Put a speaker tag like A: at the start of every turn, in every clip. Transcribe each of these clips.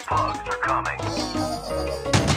A: These are coming.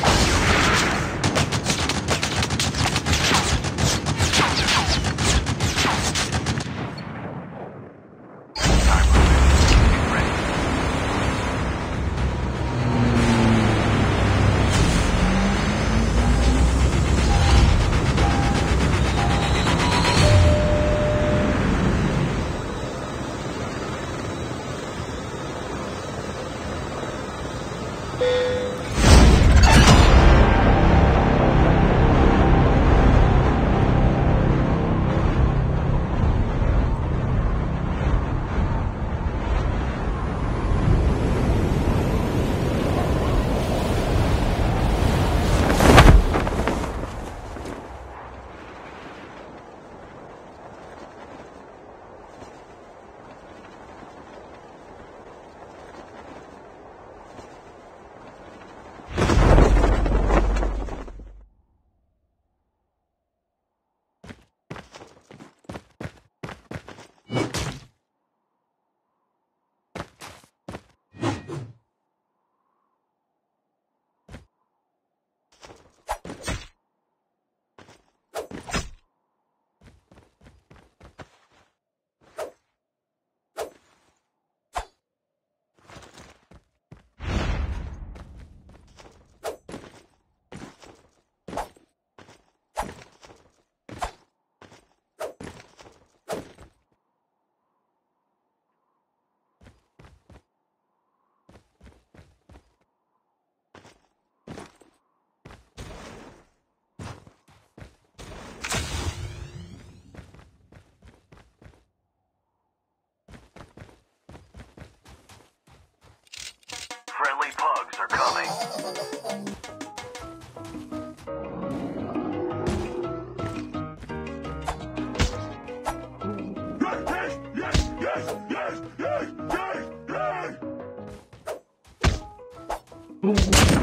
A: Friendly pugs are coming. The